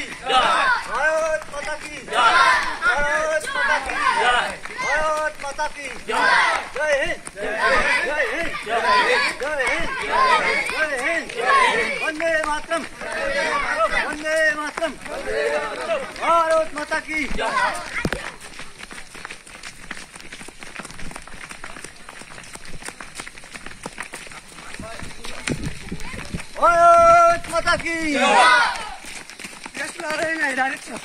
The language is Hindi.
भारत माता की भारत माता की भारत माता की जय हिंद जय हिंद जय हिंद जय हिंद जय हिंद वंदे मातरम वंदे मातरम भारत माता की भारत माता की Lara ile ilerletme.